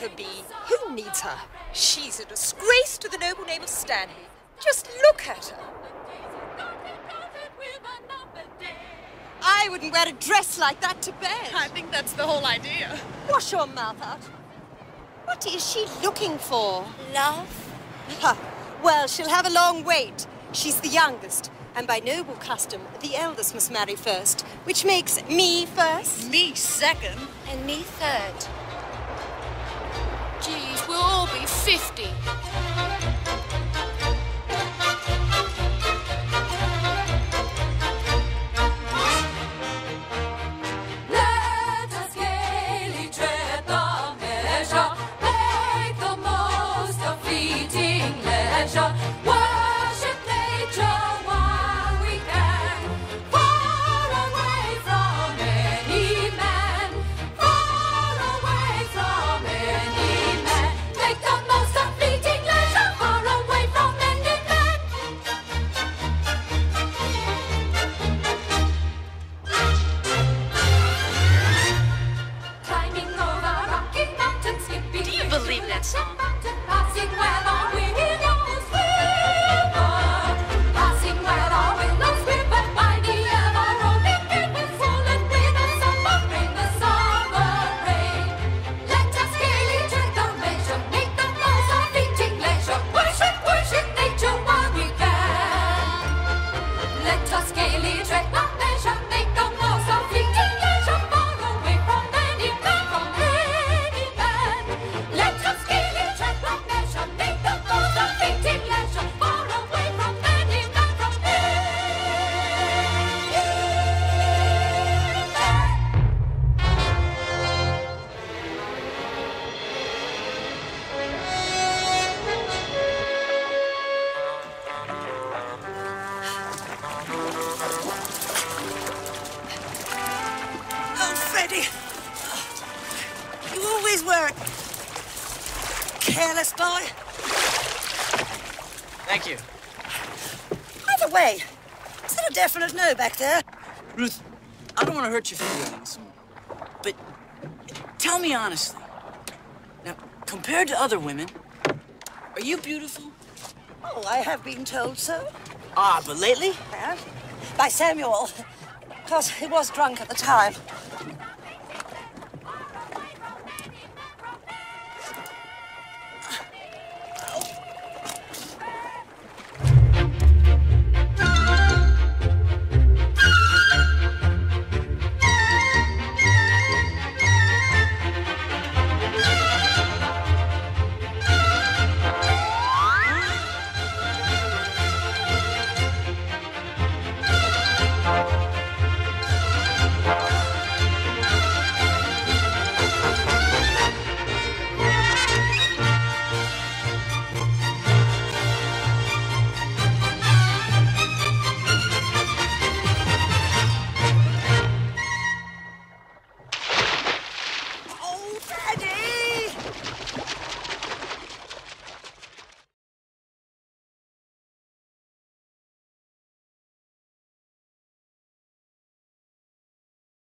let her be. Who needs her? She's a disgrace to the noble name of Stanley. Just look at her. I wouldn't wear a dress like that to bed. I think that's the whole idea. Wash your mouth out. What is she looking for? Love? Ha. Well, she'll have a long wait. She's the youngest, and by noble custom, the eldest must marry first, which makes me first. Me second. And me third. All be 50. Freddie. You always were a careless boy. Thank you. By the way, is that a definite no back there? Ruth, I don't want to hurt your feelings, but tell me honestly. Now, compared to other women, are you beautiful? Oh, I have been told so. Ah, but lately? Yeah. By Samuel. Because he was drunk at the time.